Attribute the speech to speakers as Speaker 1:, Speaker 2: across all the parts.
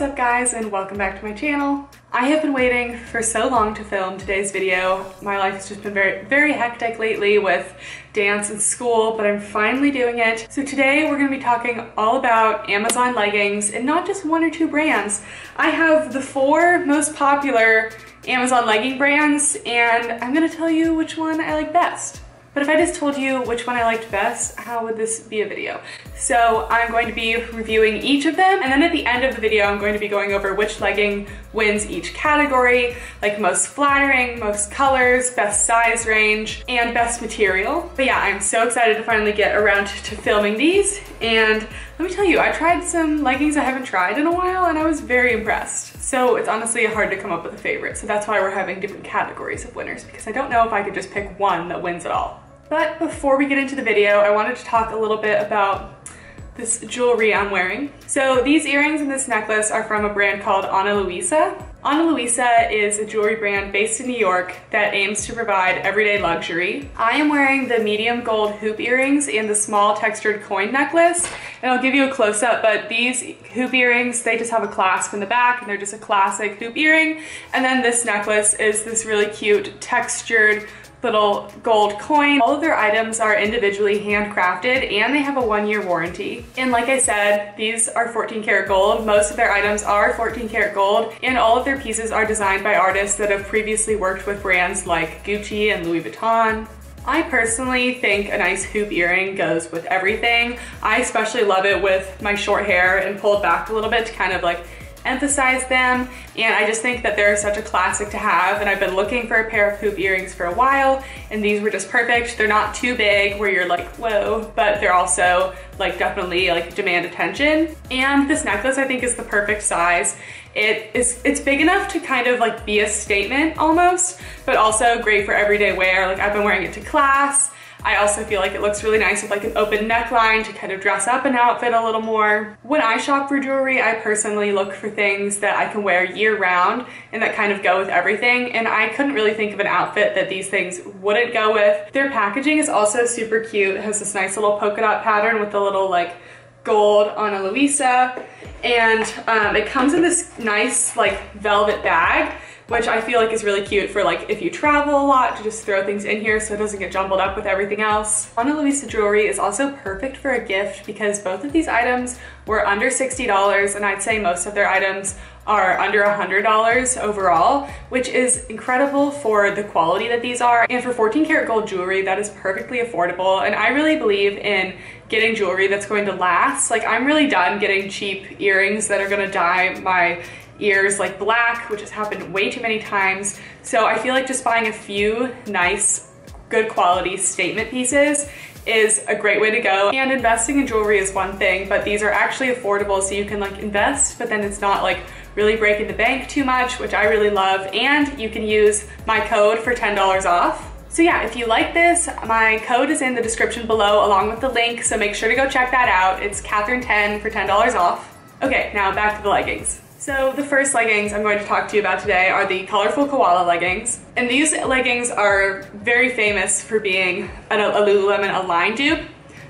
Speaker 1: What's up guys and welcome back to my channel. I have been waiting for so long to film today's video. My life has just been very, very hectic lately with dance and school, but I'm finally doing it. So today we're gonna be talking all about Amazon leggings and not just one or two brands. I have the four most popular Amazon legging brands and I'm gonna tell you which one I like best. But if I just told you which one I liked best, how would this be a video? So I'm going to be reviewing each of them, and then at the end of the video, I'm going to be going over which legging wins each category, like most flattering, most colors, best size range, and best material. But yeah, I'm so excited to finally get around to filming these, and let me tell you, I tried some leggings I haven't tried in a while, and I was very impressed. So it's honestly hard to come up with a favorite, so that's why we're having different categories of winners, because I don't know if I could just pick one that wins it all. But before we get into the video, I wanted to talk a little bit about this jewelry I'm wearing. So these earrings and this necklace are from a brand called Ana Luisa. Ana Luisa is a jewelry brand based in New York that aims to provide everyday luxury. I am wearing the medium gold hoop earrings and the small textured coin necklace. And I'll give you a close up, but these hoop earrings, they just have a clasp in the back and they're just a classic hoop earring. And then this necklace is this really cute textured little gold coin. All of their items are individually handcrafted and they have a one year warranty. And like I said, these are 14 karat gold. Most of their items are 14 karat gold and all of their pieces are designed by artists that have previously worked with brands like Gucci and Louis Vuitton. I personally think a nice hoop earring goes with everything. I especially love it with my short hair and pulled back a little bit to kind of like emphasize them and I just think that they're such a classic to have and I've been looking for a pair of hoop earrings for a while and these were just perfect. They're not too big where you're like, whoa, but they're also like definitely like demand attention. And this necklace I think is the perfect size. It is, it's big enough to kind of like be a statement almost, but also great for everyday wear. Like I've been wearing it to class. I also feel like it looks really nice with like an open neckline to kind of dress up an outfit a little more. When I shop for jewelry, I personally look for things that I can wear year round and that kind of go with everything. And I couldn't really think of an outfit that these things wouldn't go with. Their packaging is also super cute. It has this nice little polka dot pattern with the little like gold Ana Luisa. And um, it comes in this nice like velvet bag which I feel like is really cute for like if you travel a lot to just throw things in here so it doesn't get jumbled up with everything else. Ana Luisa jewelry is also perfect for a gift because both of these items were under $60 and I'd say most of their items are under $100 overall, which is incredible for the quality that these are. And for 14 karat gold jewelry, that is perfectly affordable. And I really believe in getting jewelry that's going to last. Like I'm really done getting cheap earrings that are gonna dye my ears like black, which has happened way too many times. So I feel like just buying a few nice, good quality statement pieces is a great way to go. And investing in jewelry is one thing, but these are actually affordable so you can like invest, but then it's not like really breaking the bank too much, which I really love. And you can use my code for $10 off. So yeah, if you like this, my code is in the description below along with the link, so make sure to go check that out. It's Kathryn10 for $10 off. Okay, now back to the leggings. So the first leggings I'm going to talk to you about today are the colorful koala leggings. And these leggings are very famous for being an, a Lululemon Align dupe.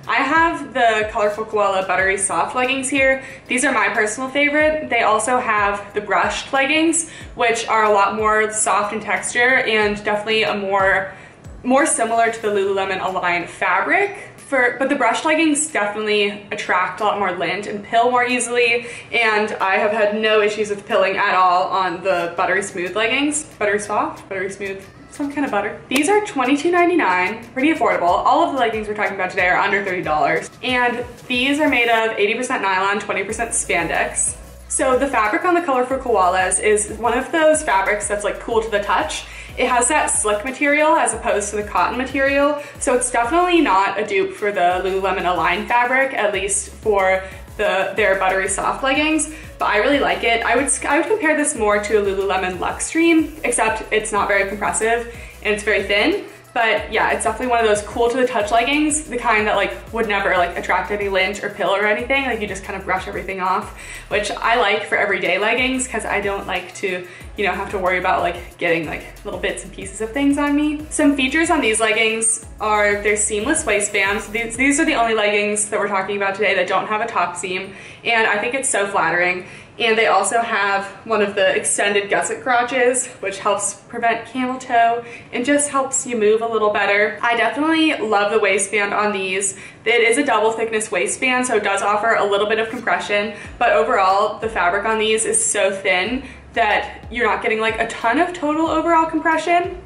Speaker 1: I have the colorful koala buttery soft leggings here. These are my personal favorite. They also have the brushed leggings, which are a lot more soft in texture and definitely a more more similar to the Lululemon Align fabric. For, but the brush leggings definitely attract a lot more lint and pill more easily and I have had no issues with pilling at all on the buttery smooth leggings. Buttery soft, buttery smooth, some kind of butter. These are $22.99, pretty affordable. All of the leggings we're talking about today are under $30 and these are made of 80% nylon, 20% spandex. So the fabric on the colorful koalas is one of those fabrics that's like cool to the touch it has that slick material as opposed to the cotton material, so it's definitely not a dupe for the Lululemon Align fabric, at least for the, their buttery soft leggings, but I really like it. I would, I would compare this more to a Lululemon Luxtreme, except it's not very compressive and it's very thin. But yeah, it's definitely one of those cool to the touch leggings, the kind that like would never like attract any lint or pill or anything. Like you just kind of brush everything off, which I like for everyday leggings because I don't like to, you know, have to worry about like getting like little bits and pieces of things on me. Some features on these leggings are their seamless waistbands. These, these are the only leggings that we're talking about today that don't have a top seam. And I think it's so flattering. And they also have one of the extended gusset crotches, which helps prevent camel toe and just helps you move a little better. I definitely love the waistband on these. It is a double thickness waistband, so it does offer a little bit of compression, but overall the fabric on these is so thin that you're not getting like a ton of total overall compression.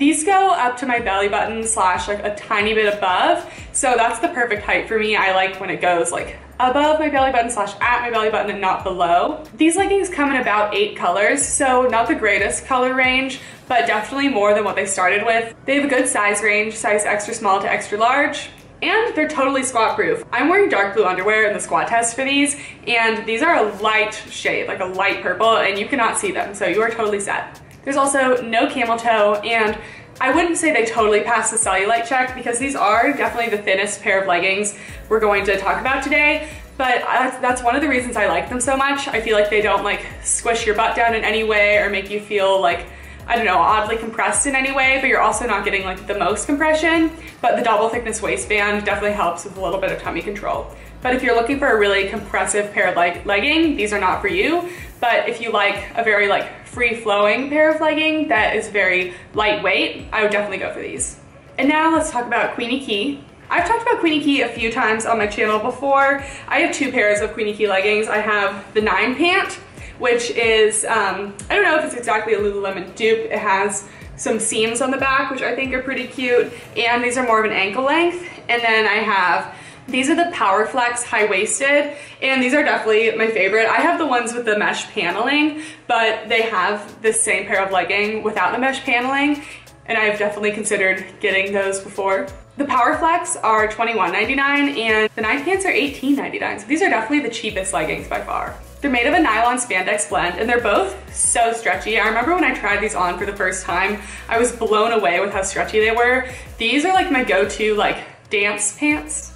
Speaker 1: These go up to my belly button slash like a tiny bit above. So that's the perfect height for me. I like when it goes like above my belly button slash at my belly button and not below. These leggings come in about eight colors, so not the greatest color range, but definitely more than what they started with. They have a good size range, size extra small to extra large, and they're totally squat proof. I'm wearing dark blue underwear in the squat test for these, and these are a light shade, like a light purple, and you cannot see them, so you are totally set. There's also no camel toe, and I wouldn't say they totally pass the cellulite check because these are definitely the thinnest pair of leggings we're going to talk about today, but that's one of the reasons I like them so much. I feel like they don't like squish your butt down in any way or make you feel like, I don't know, oddly compressed in any way, but you're also not getting like the most compression. But the double thickness waistband definitely helps with a little bit of tummy control. But if you're looking for a really compressive pair of leg legging, these are not for you. But if you like a very like free flowing pair of legging that is very lightweight, I would definitely go for these. And now let's talk about Queenie Ke. I've talked about Queenie Ke a few times on my channel before. I have two pairs of Queenie Ke leggings. I have the nine pant, which is, um, I don't know if it's exactly a Lululemon dupe. It has some seams on the back, which I think are pretty cute. And these are more of an ankle length. And then I have these are the Powerflex high-waisted, and these are definitely my favorite. I have the ones with the mesh paneling, but they have the same pair of legging without the mesh paneling, and I've definitely considered getting those before. The Powerflex are $21.99 and the nine pants are $18.99. So these are definitely the cheapest leggings by far. They're made of a nylon spandex blend and they're both so stretchy. I remember when I tried these on for the first time, I was blown away with how stretchy they were. These are like my go-to like dance pants.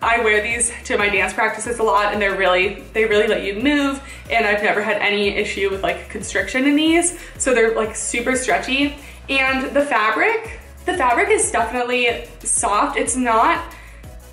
Speaker 1: I wear these to my dance practices a lot and they're really, they really let you move and I've never had any issue with like constriction in these. So they're like super stretchy and the fabric, the fabric is definitely soft. It's not,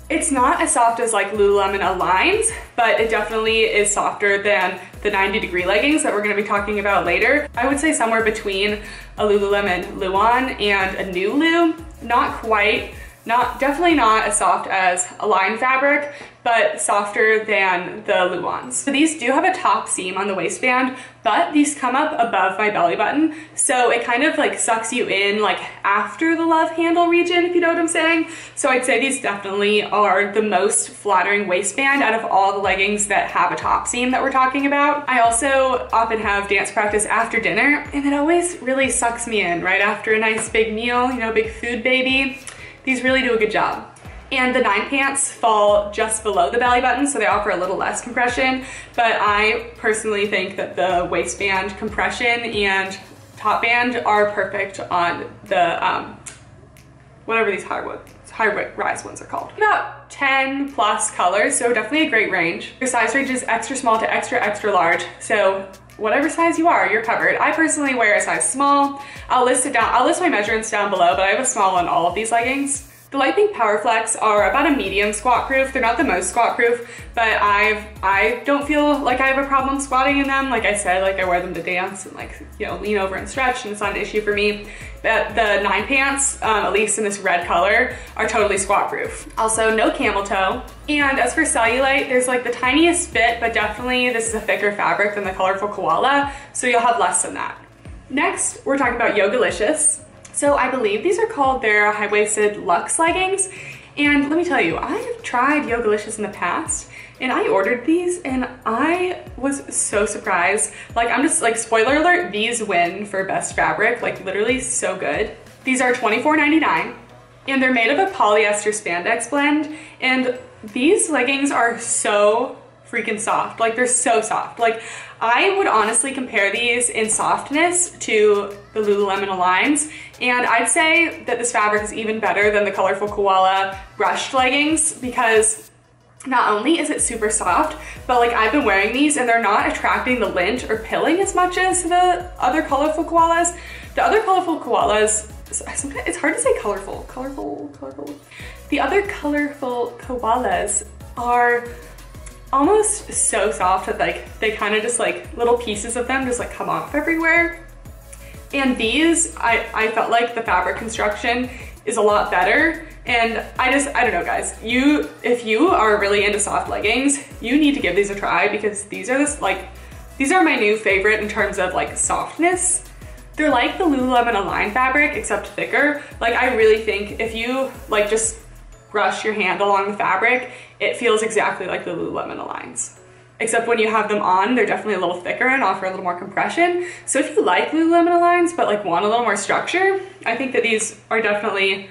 Speaker 1: it's not as soft as like Lululemon Aligns, but it definitely is softer than the 90 degree leggings that we're gonna be talking about later. I would say somewhere between a Lululemon Luon and a New Nulu. Not quite, not, definitely not as soft as Align fabric, but softer than the Luons. So these do have a top seam on the waistband, but these come up above my belly button. So it kind of like sucks you in like after the love handle region, if you know what I'm saying. So I'd say these definitely are the most flattering waistband out of all the leggings that have a top seam that we're talking about. I also often have dance practice after dinner and it always really sucks me in right after a nice big meal, you know, big food baby. These really do a good job. And the nine pants fall just below the belly button, so they offer a little less compression. But I personally think that the waistband compression and top band are perfect on the, um, whatever these high, high rise ones are called. About 10 plus colors, so definitely a great range. Your size range is extra small to extra, extra large. So whatever size you are, you're covered. I personally wear a size small. I'll list it down, I'll list my measurements down below, but I have a small on all of these leggings. The Lightpink Powerflex are about a medium squat proof. They're not the most squat proof, but I've, I don't feel like I have a problem squatting in them. Like I said, like I wear them to dance and like, you know, lean over and stretch and it's not an issue for me. But the nine pants, um, at least in this red color, are totally squat proof. Also no camel toe. And as for cellulite, there's like the tiniest bit, but definitely this is a thicker fabric than the colorful koala. So you'll have less than that. Next, we're talking about Yogalicious. So I believe these are called their high-waisted luxe leggings. And let me tell you, I've tried Yogalicious in the past and I ordered these and I was so surprised. Like I'm just like, spoiler alert, these win for best fabric, like literally so good. These are $24.99 and they're made of a polyester spandex blend. And these leggings are so freaking soft. Like they're so soft. Like I would honestly compare these in softness to the Lululemon Aligns. And I'd say that this fabric is even better than the Colorful Koala brushed leggings because not only is it super soft, but like I've been wearing these and they're not attracting the lint or pilling as much as the other colorful koalas. The other colorful koalas, it's hard to say colorful, colorful, colorful. The other colorful koalas are almost so soft that like they kind of just like little pieces of them just like come off everywhere. And these, I, I felt like the fabric construction is a lot better. And I just, I don't know guys, you, if you are really into soft leggings, you need to give these a try because these are this like, these are my new favorite in terms of like softness. They're like the Lululemon Align fabric, except thicker. Like I really think if you like just brush your hand along the fabric, it feels exactly like the Lululemon Aligns. Except when you have them on, they're definitely a little thicker and offer a little more compression. So if you like Lululemon Aligns, but like want a little more structure, I think that these are definitely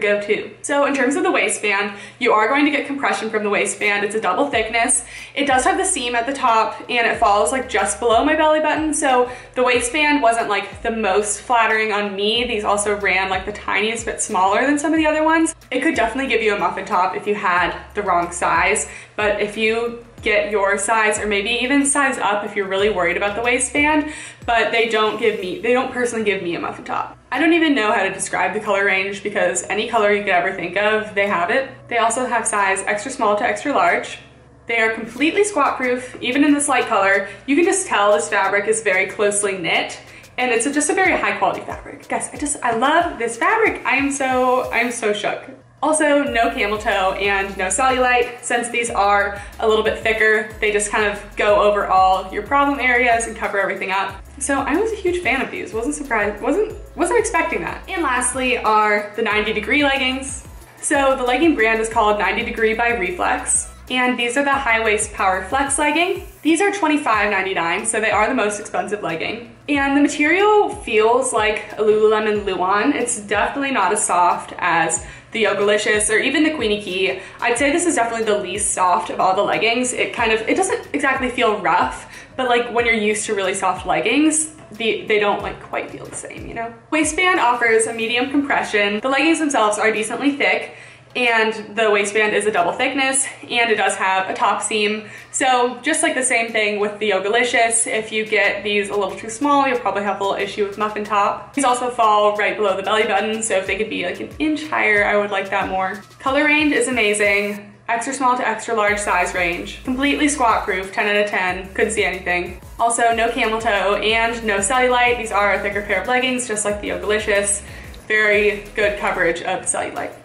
Speaker 1: go-to. So in terms of the waistband, you are going to get compression from the waistband. It's a double thickness. It does have the seam at the top and it falls like just below my belly button. So the waistband wasn't like the most flattering on me. These also ran like the tiniest bit smaller than some of the other ones. It could definitely give you a muffin top if you had the wrong size, but if you get your size or maybe even size up if you're really worried about the waistband, but they don't give me, they don't personally give me a muffin top. I don't even know how to describe the color range because any color you could ever think of, they have it. They also have size extra small to extra large. They are completely squat proof, even in this light color. You can just tell this fabric is very closely knit and it's just a very high quality fabric. Guys, I just, I love this fabric. I am so, I am so shook. Also, no camel toe and no cellulite. Since these are a little bit thicker, they just kind of go over all your problem areas and cover everything up. So I was a huge fan of these. Wasn't surprised, wasn't, wasn't expecting that. And lastly are the 90 degree leggings. So the legging brand is called 90 degree by Reflex. And these are the high waist power flex legging. These are $25.99, so they are the most expensive legging. And the material feels like a Lululemon Luon. It's definitely not as soft as the Yogalicious, or even the Queenie Ke. I'd say this is definitely the least soft of all the leggings. It kind of, it doesn't exactly feel rough, but like when you're used to really soft leggings, the, they don't like quite feel the same, you know? Waistband offers a medium compression. The leggings themselves are decently thick, and the waistband is a double thickness and it does have a top seam. So just like the same thing with the Yogalicious, if you get these a little too small, you'll probably have a little issue with muffin top. These also fall right below the belly button, so if they could be like an inch higher, I would like that more. Color range is amazing. Extra small to extra large size range. Completely squat proof, 10 out of 10, couldn't see anything. Also no camel toe and no cellulite. These are a thicker pair of leggings, just like the Yogalicious. Very good coverage of cellulite.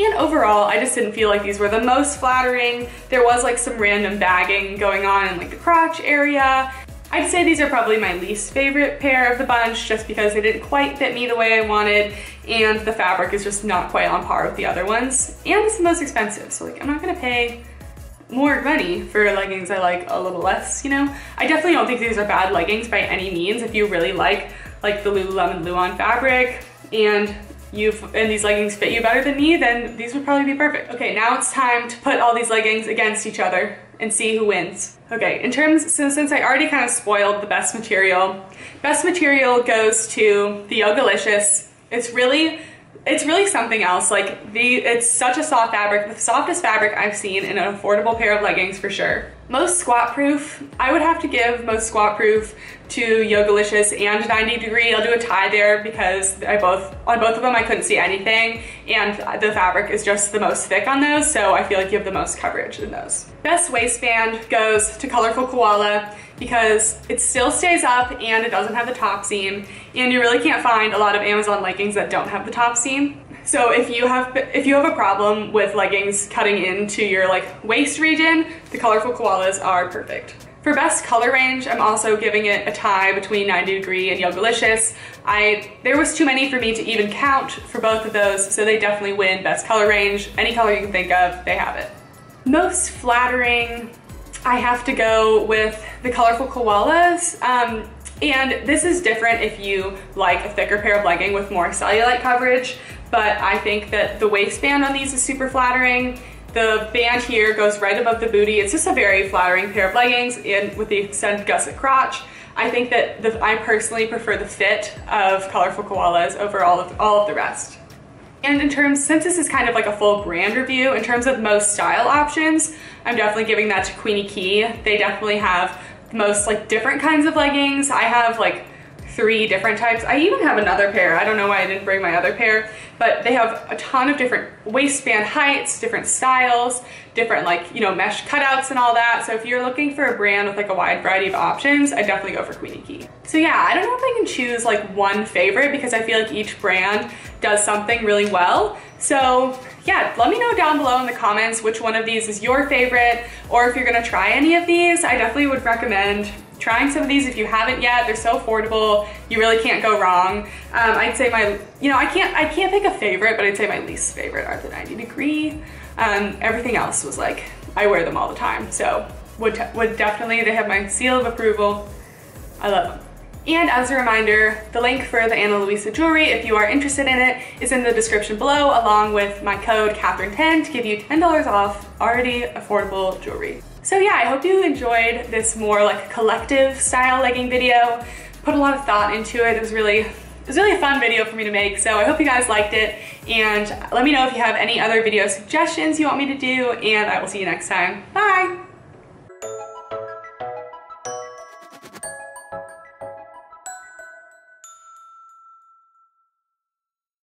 Speaker 1: And overall, I just didn't feel like these were the most flattering. There was like some random bagging going on in like the crotch area. I'd say these are probably my least favorite pair of the bunch just because they didn't quite fit me the way I wanted and the fabric is just not quite on par with the other ones. And it's the most expensive, so like I'm not gonna pay more money for leggings I like a little less, you know? I definitely don't think these are bad leggings by any means. If you really like like the Lululemon Luon fabric and you've and these leggings fit you better than me, then these would probably be perfect. Okay, now it's time to put all these leggings against each other and see who wins. Okay, in terms, so since I already kind of spoiled the best material, best material goes to the Yogalicious. It's really, it's really something else. Like the, it's such a soft fabric, the softest fabric I've seen in an affordable pair of leggings for sure. Most squat proof, I would have to give most squat proof to Yogalicious and 90 degree. I'll do a tie there because I both on both of them I couldn't see anything and the fabric is just the most thick on those so I feel like you have the most coverage in those. Best waistband goes to Colorful Koala because it still stays up and it doesn't have the top seam and you really can't find a lot of Amazon leggings that don't have the top seam. So if you have if you have a problem with leggings cutting into your like waist region, the Colorful Koalas are perfect. For best color range, I'm also giving it a tie between 90 Degree and Yogalicious. I There was too many for me to even count for both of those, so they definitely win best color range. Any color you can think of, they have it. Most flattering, I have to go with the Colorful Koalas. Um, and this is different if you like a thicker pair of legging with more cellulite coverage, but I think that the waistband on these is super flattering the band here goes right above the booty. It's just a very flattering pair of leggings and with the extended gusset crotch. I think that the, I personally prefer the fit of Colorful Koalas over all of, all of the rest. And in terms, since this is kind of like a full brand review, in terms of most style options, I'm definitely giving that to Queenie Ke. They definitely have the most like different kinds of leggings. I have like three different types. I even have another pair. I don't know why I didn't bring my other pair, but they have a ton of different waistband heights, different styles, different like, you know, mesh cutouts and all that. So if you're looking for a brand with like a wide variety of options, I definitely go for Queenie Ke. So yeah, I don't know if I can choose like one favorite because I feel like each brand does something really well. So yeah, let me know down below in the comments which one of these is your favorite, or if you're gonna try any of these, I definitely would recommend trying some of these if you haven't yet. They're so affordable. You really can't go wrong. Um, I'd say my, you know, I can't, I can't pick a favorite, but I'd say my least favorite are the 90 degree. Um, everything else was like, I wear them all the time. So would, would definitely, they have my seal of approval. I love them. And as a reminder, the link for the Ana Luisa jewelry, if you are interested in it, is in the description below, along with my code Kathryn10 to give you $10 off already affordable jewelry. So yeah, I hope you enjoyed this more like collective style legging video. Put a lot of thought into it. It was really it was really a fun video for me to make, so I hope you guys liked it, and let me know if you have any other video suggestions you want me to do, and I will see you next time. Bye!